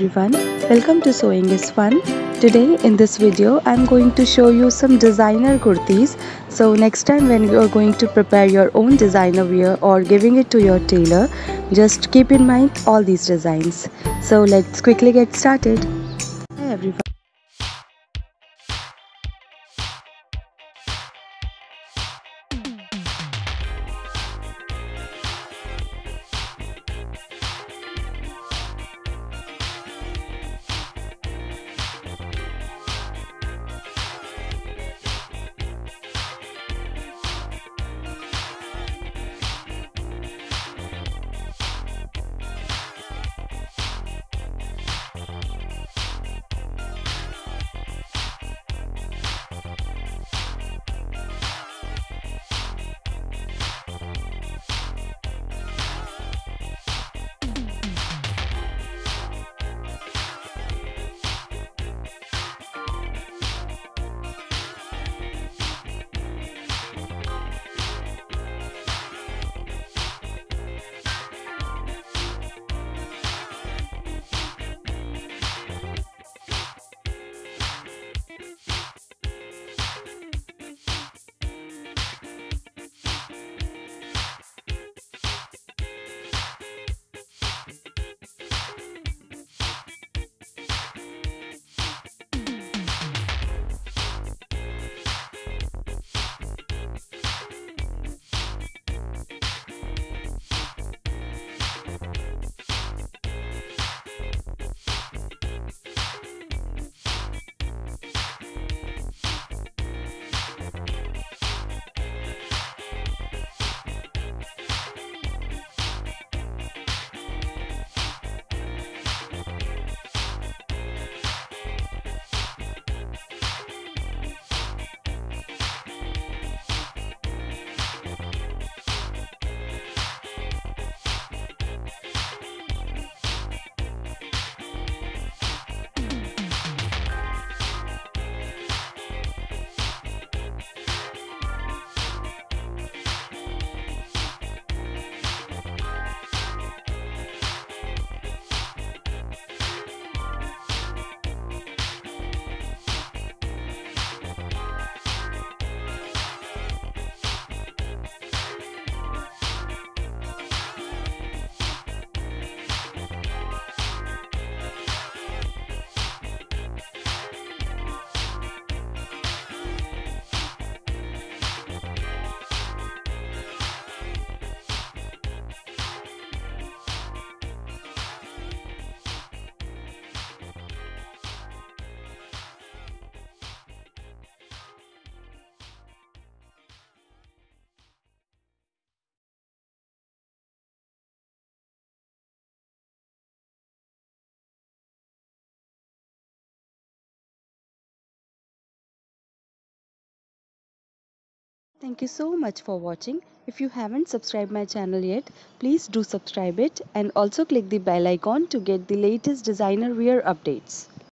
everyone, welcome to Sewing is Fun. Today in this video I'm going to show you some designer kurtis. So next time when you are going to prepare your own designer wear or giving it to your tailor, just keep in mind all these designs. So let's quickly get started. Hi everyone. Thank you so much for watching. If you haven't subscribed my channel yet, please do subscribe it and also click the bell icon to get the latest designer wear updates.